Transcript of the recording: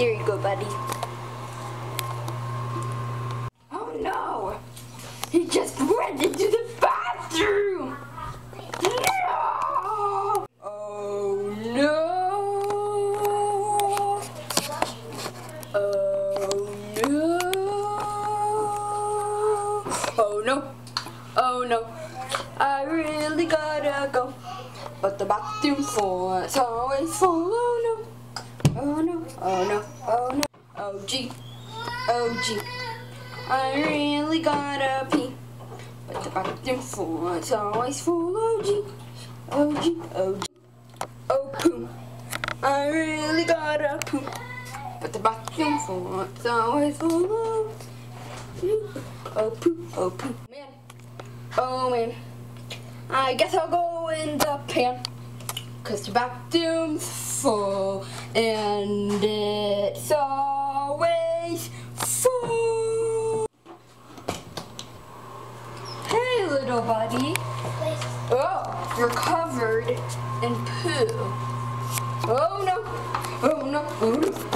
There you go, buddy. Oh no! He just went into the bathroom! No! Oh no! Oh no! Oh no! Oh no! I really gotta go. But the bathroom floor is always full. Oh no! Oh no! Oh gee! Oh gee! I really gotta pee. But the bathroom floor is always full. Oh gee! Oh gee! Oh gee! Oh poo! I really gotta poo. But the bathroom floor is always full. Oh poo! Oh poo! Oh poo! Man! Oh man! I guess I'll go in the pan. Cause the bathroom's full and it's always full. Hey little buddy. Oh, you're covered in poo. Oh no. Oh no. Oh no.